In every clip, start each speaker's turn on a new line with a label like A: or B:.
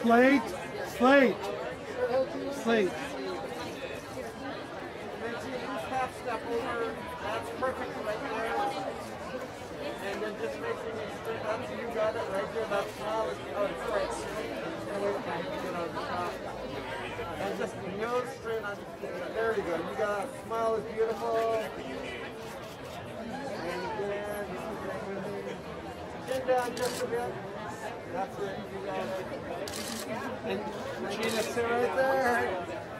A: Slate, slate, slate.
B: Step over. That's perfect there you go. You got. Smile is beautiful. And again, chin down just a bit. That's it. You got it. And Geena, sit right there.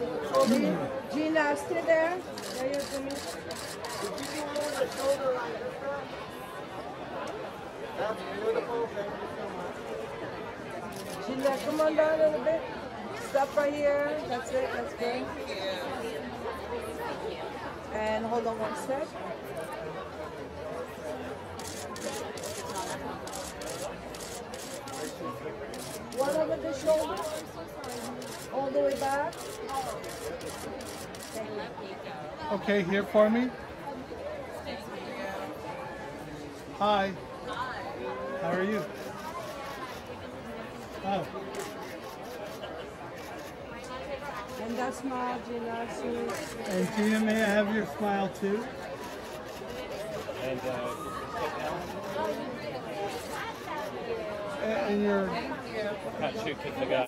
C: Obi, Geena, stay there. There you go.
B: Did you do one on the shoulder like this one? That's beautiful. Thank you so much.
C: Geena, come on down a little bit. Stop right here. That's it. That's good. And hold on one sec. One over the shoulder. All the way back. Thank you.
A: Okay, here for me. Hi. How are you? Oh,
C: And that's my Geena.
A: And Geena, may I have your smile too?
D: And uh,
A: And your
D: not shoot, kick the guy.